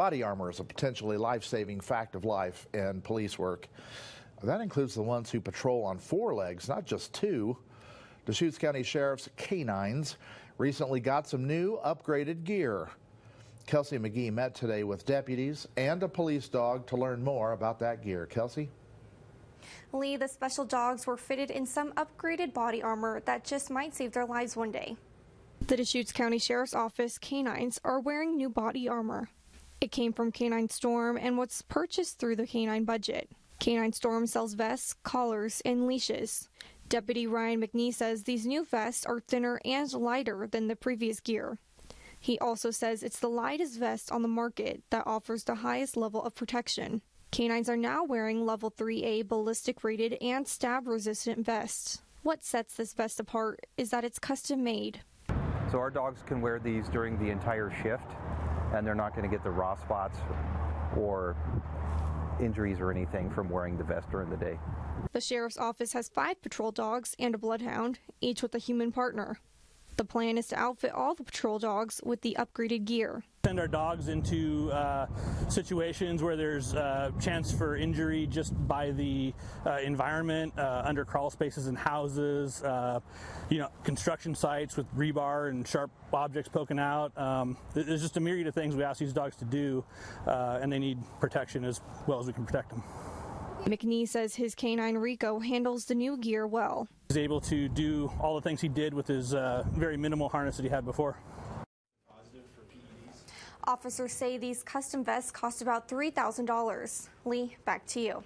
Body armor is a potentially life-saving fact of life in police work. That includes the ones who patrol on four legs, not just two. Deschutes County Sheriff's canines recently got some new upgraded gear. Kelsey McGee met today with deputies and a police dog to learn more about that gear. Kelsey? Lee, the special dogs were fitted in some upgraded body armor that just might save their lives one day. The Deschutes County Sheriff's Office canines are wearing new body armor. It came from K9 Storm and was purchased through the canine budget. K9 Storm sells vests, collars, and leashes. Deputy Ryan McNee says these new vests are thinner and lighter than the previous gear. He also says it's the lightest vest on the market that offers the highest level of protection. Canines are now wearing level 3A ballistic rated and stab resistant vests. What sets this vest apart is that it's custom made. So our dogs can wear these during the entire shift and they're not going to get the raw spots or injuries or anything from wearing the vest during the day. The sheriff's office has five patrol dogs and a bloodhound, each with a human partner. The plan is to outfit all the patrol dogs with the upgraded gear. Send our dogs into uh, situations where there's uh, chance for injury just by the uh, environment, uh, under crawl spaces in houses, uh, you know, construction sites with rebar and sharp objects poking out. Um, there's just a myriad of things we ask these dogs to do, uh, and they need protection as well as we can protect them. McNee says his canine Rico handles the new gear well. He's able to do all the things he did with his uh, very minimal harness that he had before. Officers say these custom vests cost about $3,000. Lee, back to you.